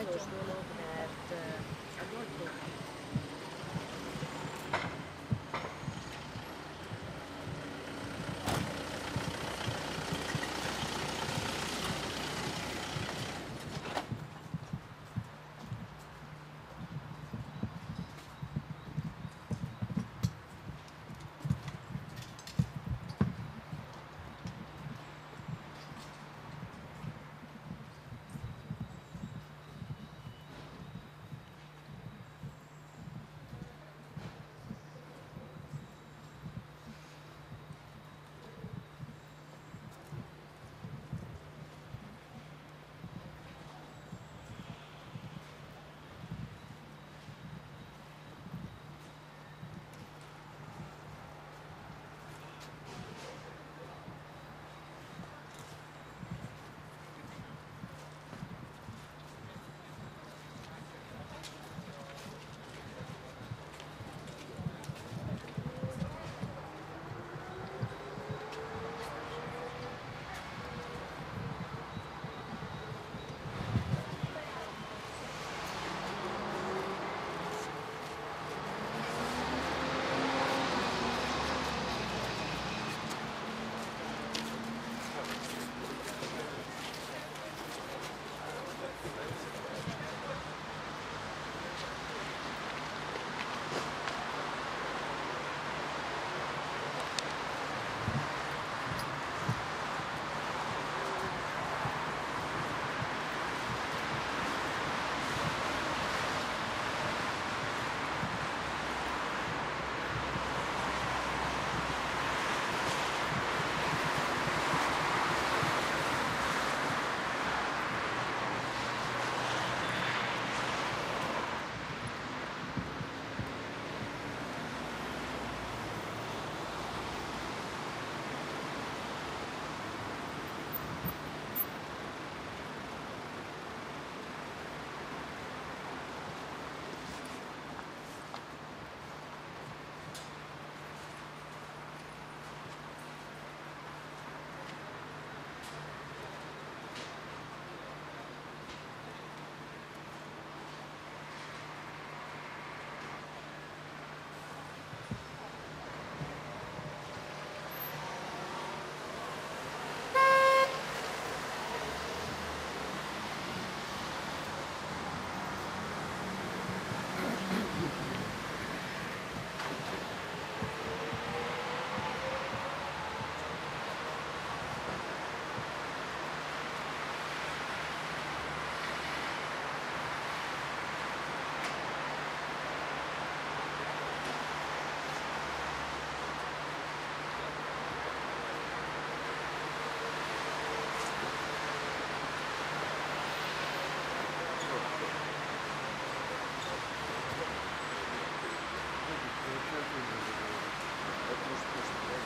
Nagyon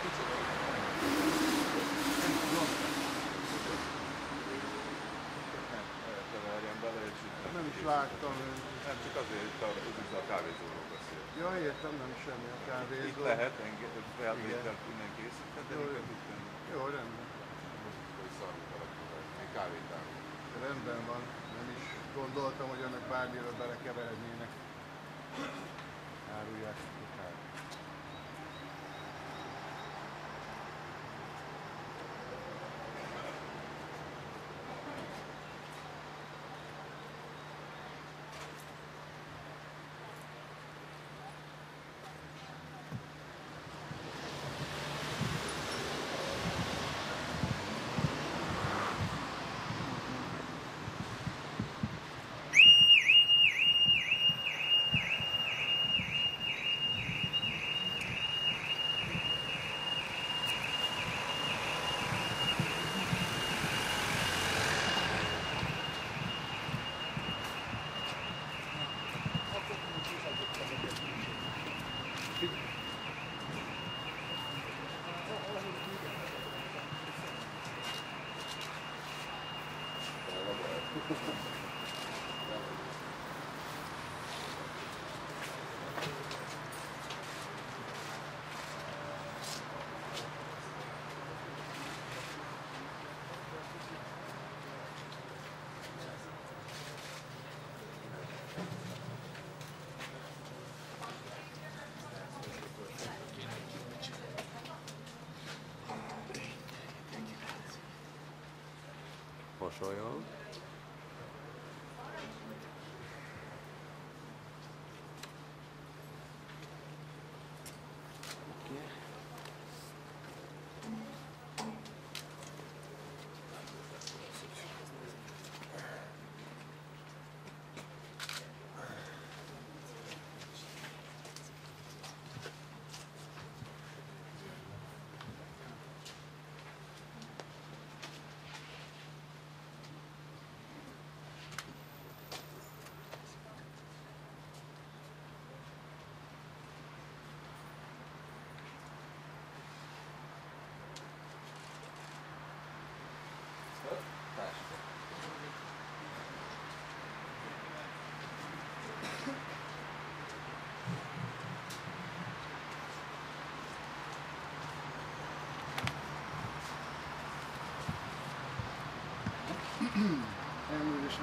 Nem is láttam. Nem, csak azért itt a, itt a kávézóról beszél. Ja, értem, nem semmi a kávézó. Itt lehet felvételt innen készíteni, de Jó, rendben. Hogy. Még kávét állunk. Rendben van. Nem is gondoltam, hogy annak bármiről belekeverednének. Árulják a kávét. Mosolyog. Elnézést,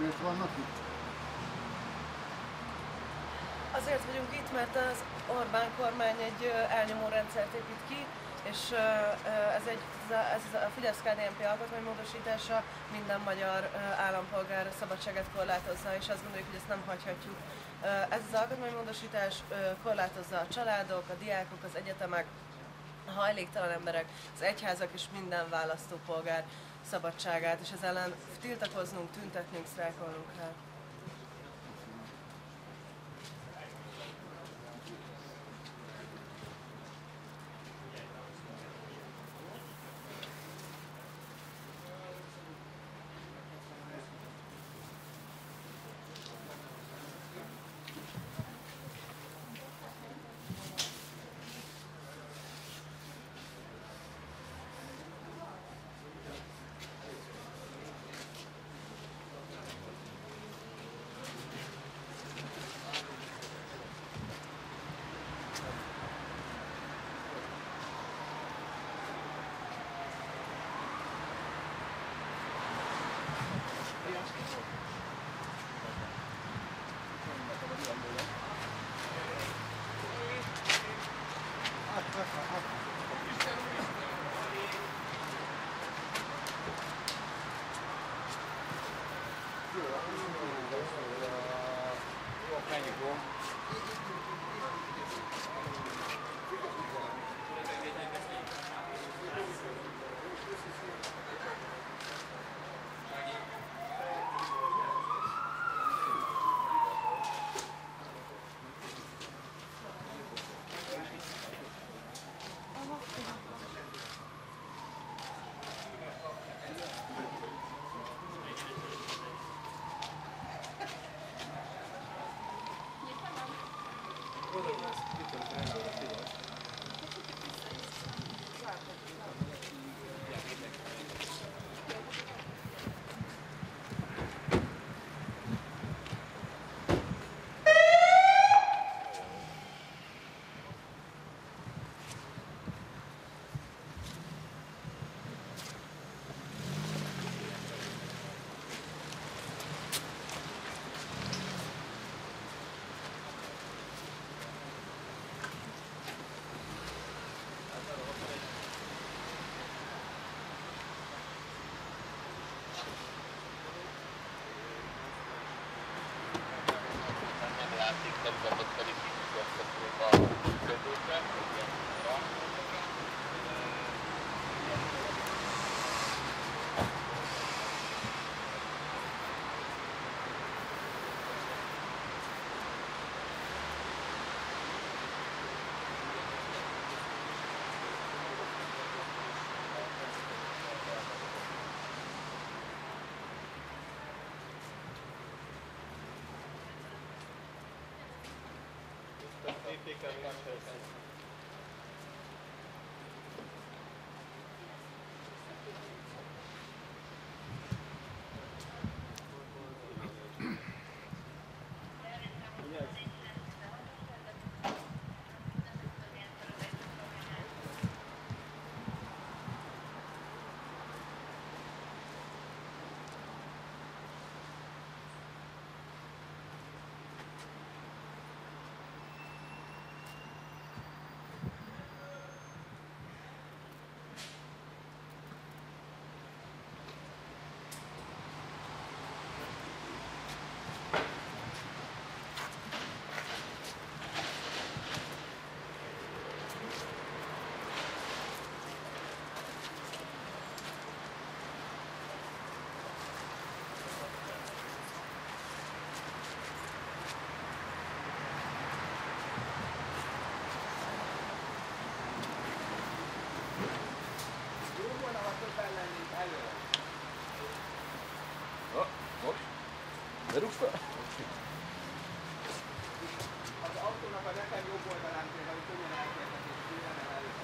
miért vannak itt? Azért vagyunk itt, mert az Orbán kormány egy elnyomó rendszert épít ki, és ez, egy, ez a- ez a fidesz KDNP alkotmánymódosítása minden magyar állampolgár szabadságát korlátozza, és azt gondoljuk, hogy ezt nem hagyhatjuk. Ez az alkotmánymódosítás korlátozza a családok, a diákok, az egyetemek, a hajléktalan emberek, az egyházak és minden választópolgár szabadságát, és ez ellen tiltakoznunk, tüntetnünk, sztrájkolnunk kell. Благодарю вас. They pick up one person. Berúgsz fel? Az autónak a nekem jobb oldalán például könnyen elkérhetés, tőle nem előtt.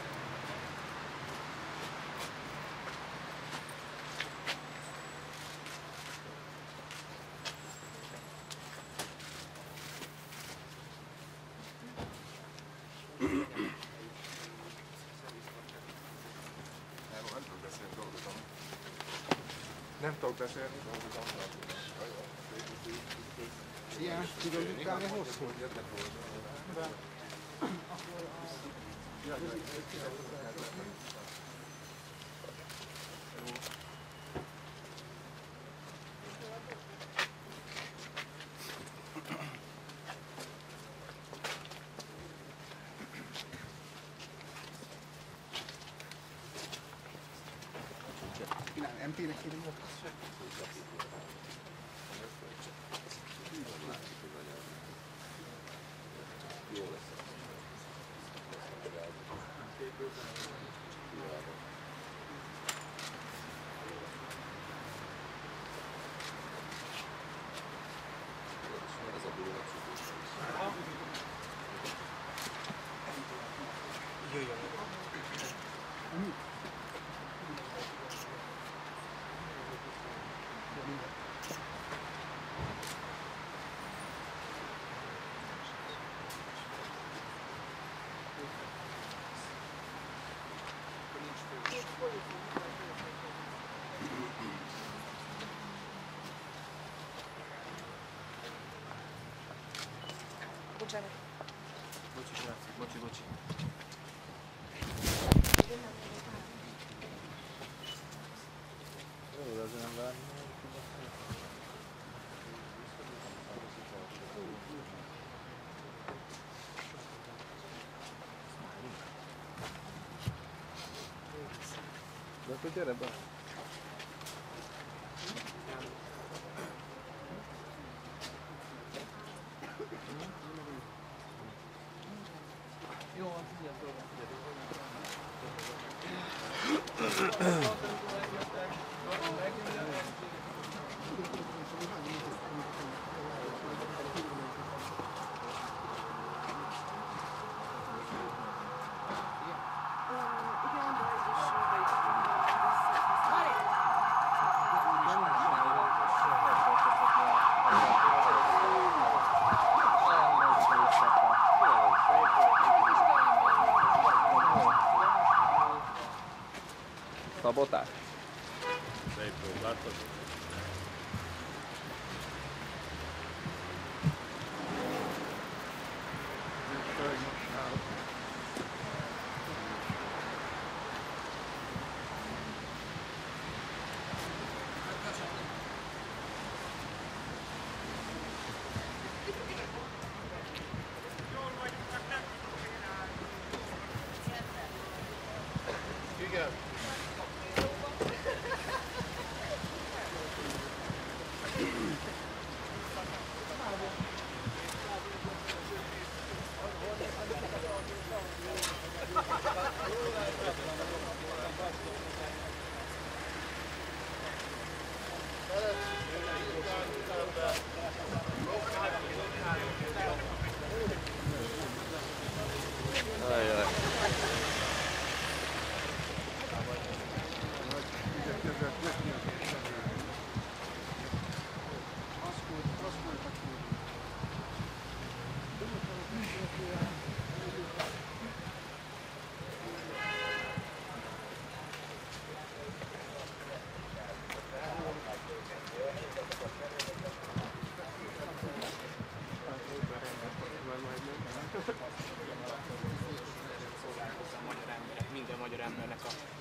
Nem tudok beszélni, dolgozom. Nem tudok beszélni, dolgozom. Ilyen tudom utálni hosszú. MP-nek írni Bocsánat. Bocsi, srácok, bocsi, bocsi. Jó, de azért sabotagem.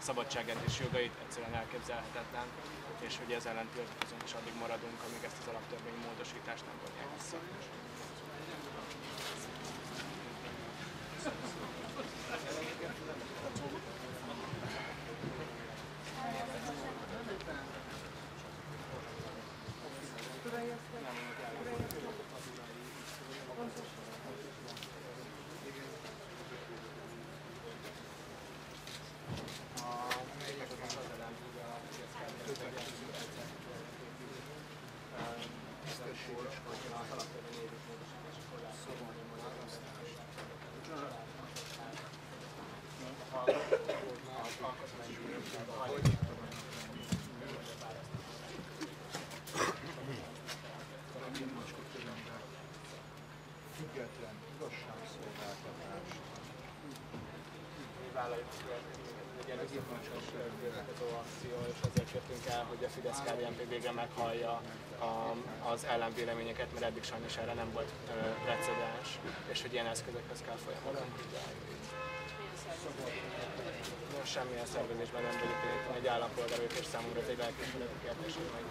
Szabadságát és jogait egyszerűen elképzelhetetlen, és hogy ez ellen tiltakozunk és addig maradunk, amíg ezt az alaptörvény módosítást nem vonják vissza. akkor, hogy az alapvetően névük módosítás korlátozó módosítás. Ha a alkotmányi független igazságszolgáltatást. Mi vállaljuk a következőt egy először a akció, és azért jöttünk el, hogy a Fidesz KDNP végre meghallja a, az ellenvéleményeket, mert eddig sajnos erre nem volt ö, precedens, és hogy ilyen eszközökhez kell vizsgálni. Most semmilyen szervezésben nem vagyok, én egy állampolgár és számomra ez egy lelkismeretű kérdés, hogy.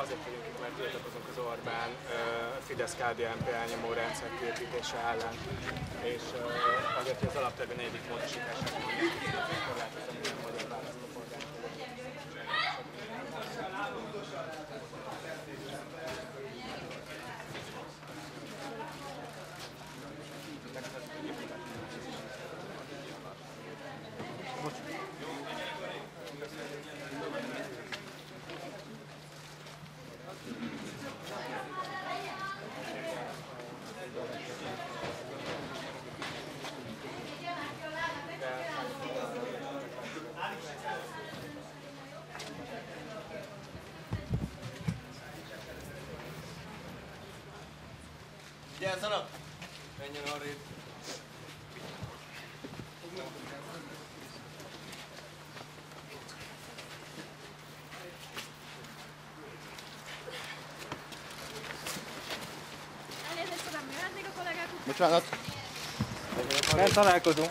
Azért vagyunk itt, mert tiltakozunk az Orbán ö, Fidesz-KDNP elnyomó rendszer kiépítése ellen, és azért, hogy az alaptörvény egyik módosítását korlátozza minden magyar választópolgár. Gyerzanak! Menjen arrébb. Elnézést, uram, jöhetnék a kollégák után? Bocsánat. Nem találkozunk.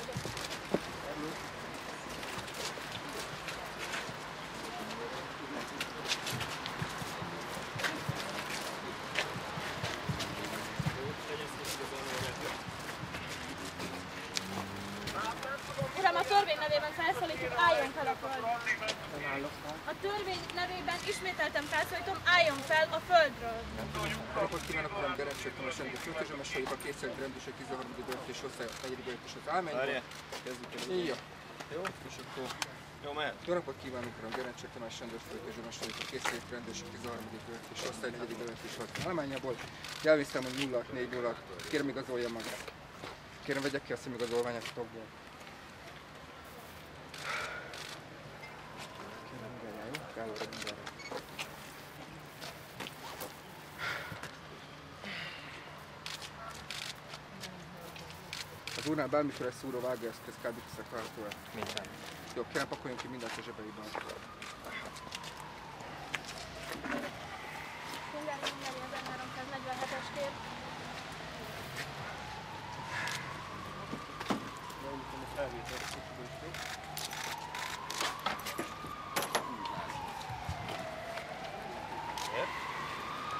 Uram, a törvény nevében felszólítom, álljon fel a A törvény nevében ismételtem felszólítom, álljon fel a földről. Napot kívánok, uram, Gerencsék Tamás Rendőr Főtörzsömes vagyok, a kétszerű rendőrség 13. döntés osztály, 4. döntés az álmányban. Várjál, kezdjük el. Ja. Jó? És akkor... Jó, mehet? Jó napot kívánok, uram, Gerencsék Tamás Rendőr Főtörzsömes vagyok, a kétszerű rendőrség 13. döntés osztály, 4. döntés az álmányából. Jelvésztámon 0640 kérem igazolja magát. Kérem, vegyek ki a szemigazolványát a tagból. Arra mindjárt. Az úrnál bármikor egy szúró vágóeszköz kábítószer található el. Minden. Jó, kérem pakoljunk ki mindent a zsebeiben.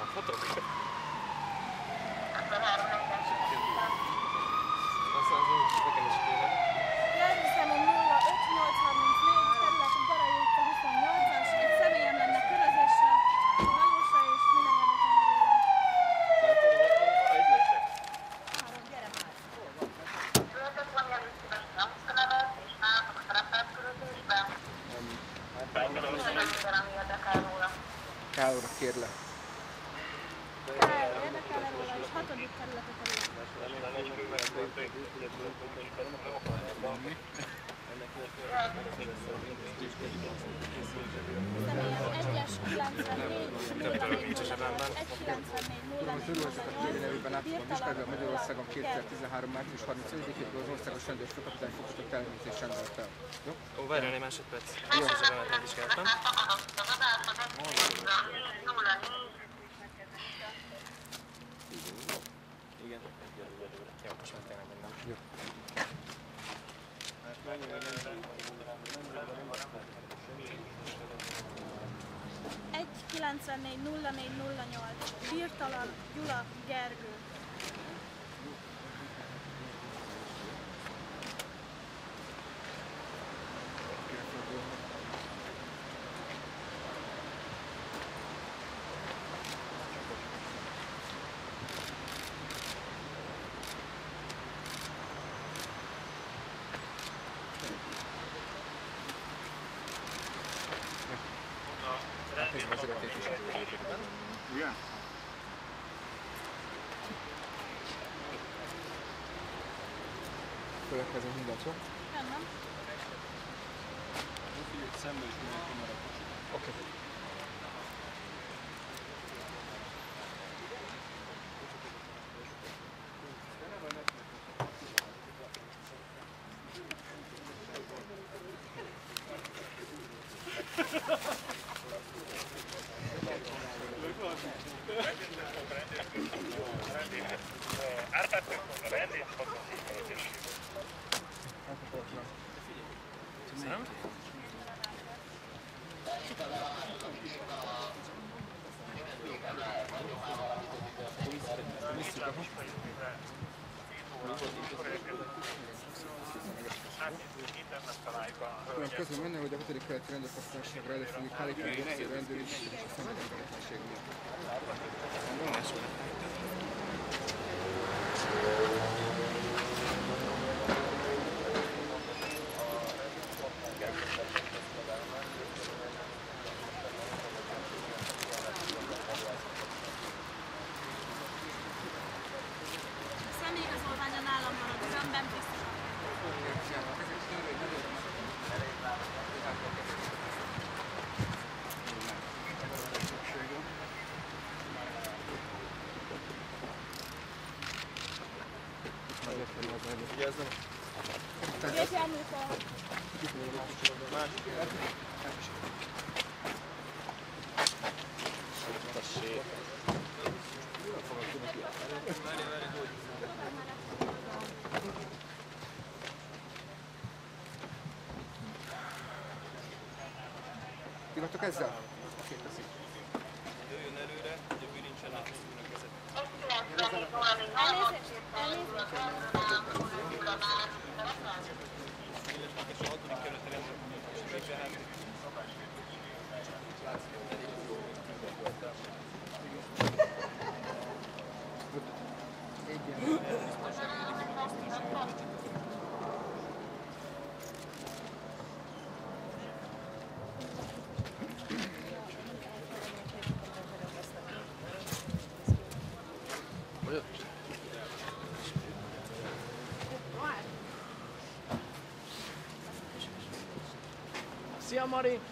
A fotók. Aztán az úgy, nekem Jó? Ó, várjál egy másodperc. Jó, a zsebemet megvizsgáltam. Igen. Jó, most már tényleg minden. Jó. Egy 94 0408 Birtalan Gyula Gergő. Olyan Következő menne, hogy a hatodik keleti rendőrkasztárság ráadásul Kálik rendőr is a szemben miatt. Iratok ezzel? Elnézést, elnézést. Szia Mari! Money.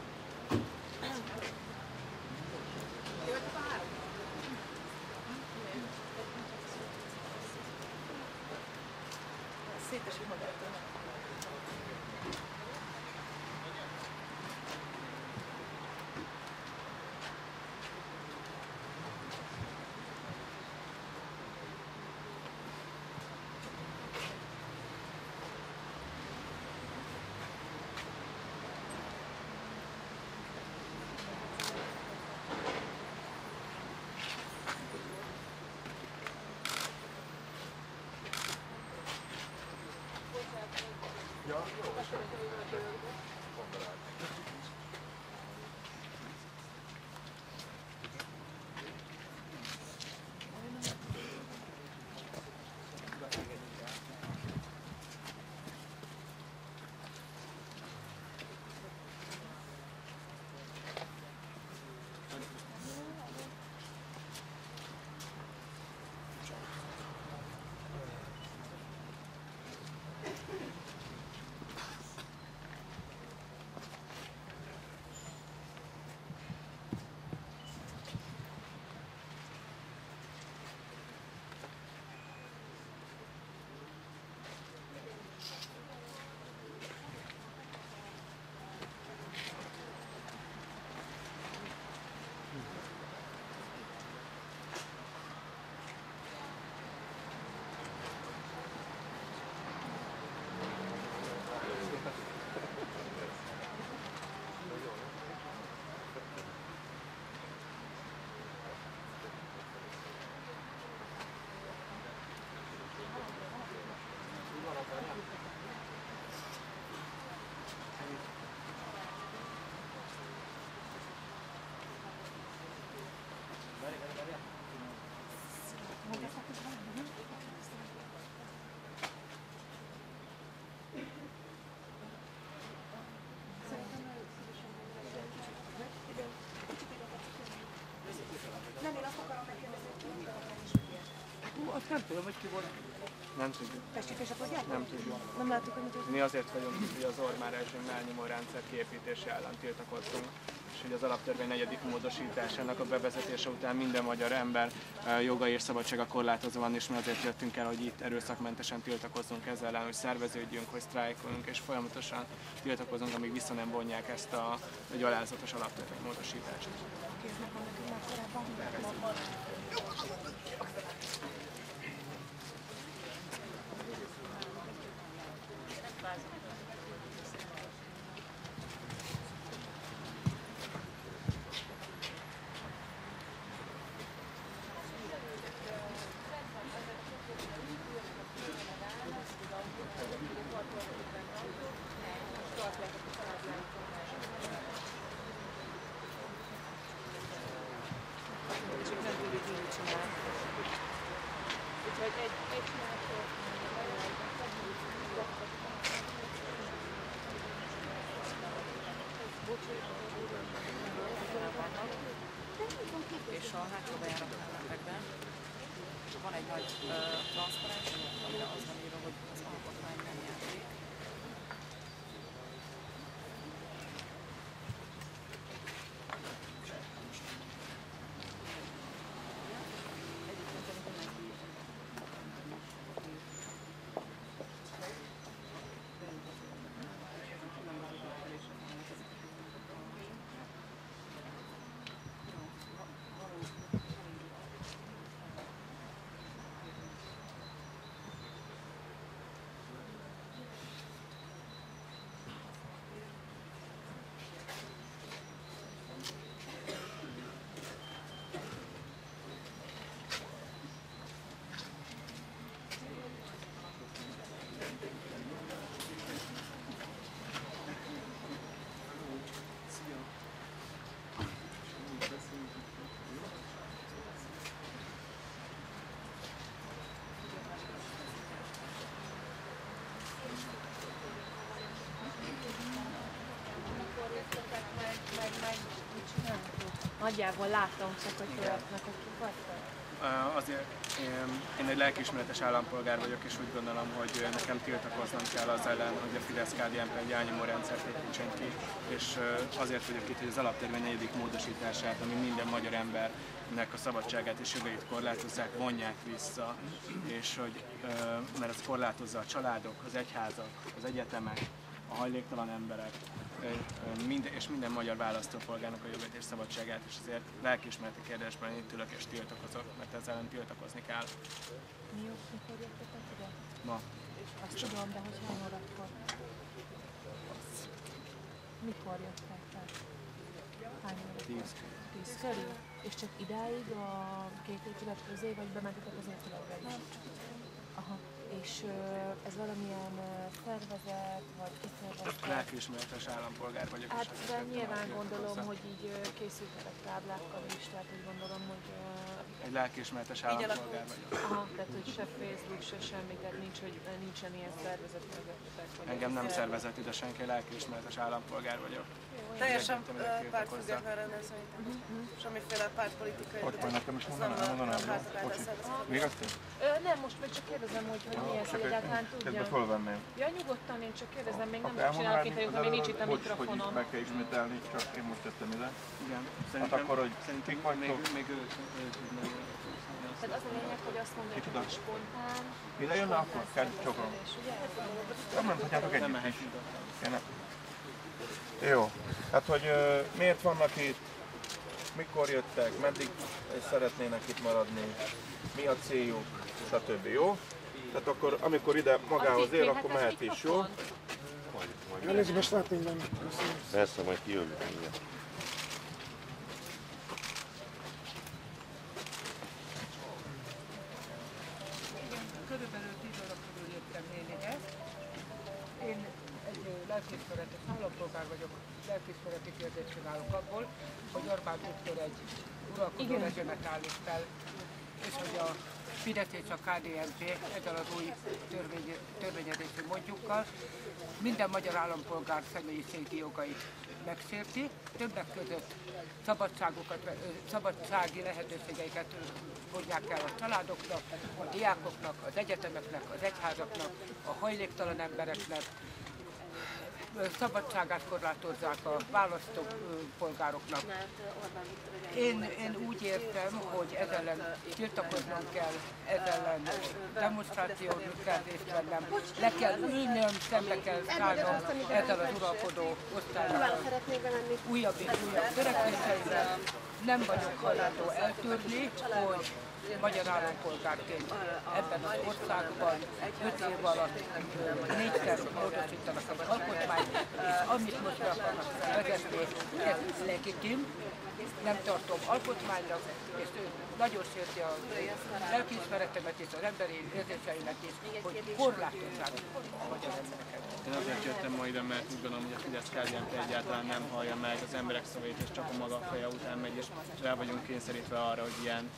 Azt nem tudom, hogy ki volt. Nem tudjuk. Festékesek vagyok? Nem tudjuk. Nem láttuk, hogy mit Mi azért vagyunk itt, hogy az Orbán rezsim elnyomó rendszer kiépítése ellen tiltakoztunk, és hogy az alaptörvény negyedik módosításának a bevezetése után minden magyar ember joga és szabadsága korlátozva van, és mi azért jöttünk el, hogy itt erőszakmentesen tiltakozzunk ezzel ellen, hogy szerveződjünk, hogy sztrájkolunk, és folyamatosan tiltakozunk, amíg vissza nem vonják ezt a gyalázatos alaptörvény módosítást. és van egy nagy uh, transzparens, amire az van írva, hogy az alkotmány nem játék. Nagyjából láttam csak, hogy akik vagytok. Uh, azért én, én egy lelkiismeretes állampolgár vagyok, és úgy gondolom, hogy nekem tiltakoznom kell az ellen, hogy a fidesz kdnp egy elnyomó rendszert építsen ki, és azért vagyok itt, hogy az alaptörvény negyedik módosítását, ami minden magyar embernek a szabadságát és jogait korlátozzák, vonják vissza, és hogy, mert ez korlátozza a családok, az egyházak, az egyetemek, a hajléktalan emberek, minden, és minden magyar választópolgárnak a jogait és szabadságát, és azért lelkiismereti kérdésben én itt ülök és tiltakozok, mert ezzel ellen tiltakozni kell. Mi jó, mikor jöttetek ide? Ma. Azt tudom, de hogy hány órakor? Mikor jöttek fel? Hány órakor? Tíz. Tíz körül? És csak idáig a két épület közé, vagy bementetek az épületbe is? Nem, Aha. És ez valamilyen szervezet, vagy kiszervezet? Lelkiismeretes állampolgár vagyok. Hát de nyilván gondolom, hogy így készültetek táblákkal is, tehát úgy gondolom, hogy Egy lelkiismeretes állampolgár vagyok. Aha, tehát hogy se Facebook, se semmi, tehát nincs, hogy nincsen ilyen szervezet mögöttetek. vagy Engem nem szervezet. szervezett ide senki, lelkiismeretes állampolgár vagyok. Teljesen pártfüggetlen szerintem. Semmiféle pártpolitikai... Hogy van, nekem is az mondaná- nem, mondanád, nem jó? Még azt? Ö, nem, most még csak kérdezem, hogy, hogy mi ez, hogy egyáltalán tudjam. fölvenném. Ja, nyugodtan, én csak kérdezem, még nem csinálok, elmondanád hogy még nincs itt a Bocs, hogy mikrofonom. itt meg kell ismételni, csak én most jöttem ide. Igen. Hát akkor, hogy szerintem kik vagytok? még, még ő, ő tudna. Tehát az a lényeg, hogy azt Kicsoda? hogy spontán. Ide jönne akkor? Kell csokolom. Ugye? Nem mondhatjátok Nem együtt is. mehetünk. Kéne. Jó. Hát, hogy miért vannak itt, mikor jöttek, meddig szeretnének itt maradni, mi a céljuk, stb. Jó? Tehát akkor, amikor ide magához ér, akkor mehet is, jó? Elnézést látni nem. Persze, majd kijövünk. Körülbelül 10 óra körül jöttem én ide. Én egy lelkiismeretes állampolgár vagyok, lelkiismereti kérdést csinálok abból, hogy Orbán Viktor egy uralkodó rezsimet állít fel, és hogy a Fidesz és a KDNP ezzel az új törvény, törvényezési módjukkal. Minden magyar állampolgár személyiségi jogait megsérti, többek között szabadságokat, szabadsági lehetőségeiket ö, vonják el a családoknak, a diákoknak, az egyetemeknek, az egyházaknak, a hajléktalan embereknek, szabadságát korlátozzák a választópolgároknak. Én, én úgy értem, hogy ez ellen tiltakoznom kell, ez ellen demonstráción kell részt vennem, le kell ülnöm, szembe kell szállnom ezzel az uralkodó osztálynak újabb és újabb törekvéseivel. Nem vagyok hajlandó eltűrni, hogy magyar állampolgárként ebben az országban öt év alatt négyszer az alkotmányt, és amit most be akarnak vezetni, ez legitim, nem tartom alkotmánynak, és nagyon sérti a lelkiismeretemet és az emberi érzéseimet is, hogy korlátozzák a magyar embereket. Én azért jöttem ma ide, mert úgy gondolom, hogy a fidesz KDNP egyáltalán nem hallja meg az emberek szavait, és csak a maga feje után megy, és rá vagyunk kényszerítve arra, hogy ilyen,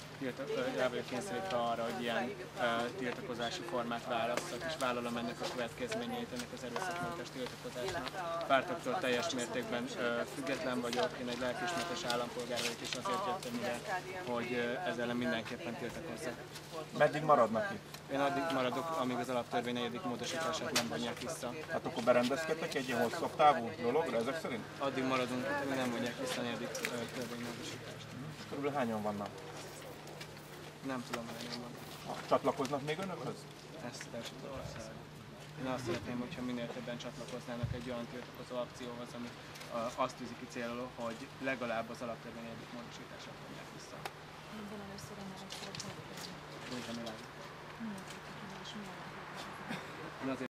rá vagyok kényszerítve arra, hogy ilyen uh, tiltakozási formát válasszak, és vállalom ennek a következményeit, ennek az erőszakmentes tiltakozásnak. Pártoktól teljes mértékben uh, független vagyok, én egy lelkismertes állampolgár vagyok, és azért jöttem ide, hogy uh, ezzel ellen mindenképpen tiltakozzak. Meddig maradnak itt? Én addig maradok, amíg az alaptörvény negyedik módosítását nem vonják vissza. Hát akkor berendezkedtek egy ilyen hosszabb távú dologra ezek szerint? Addig maradunk, hogy nem vonják vissza a negyedik ö, törvénymódosítást. Körülbelül hányan vannak? Nem tudom, hogy van. Csatlakoznak még önökhöz? Ezt persze tudom. Én azt szeretném, hogyha minél többen csatlakoznának egy olyan tiltakozó akcióhoz, ami ö, azt tűzi ki célul, hogy legalább az alaptörvény negyedik módosítását vonják vissza. Minden először szeretnék Úgy, ami látom. Mindenki, milyen Én azért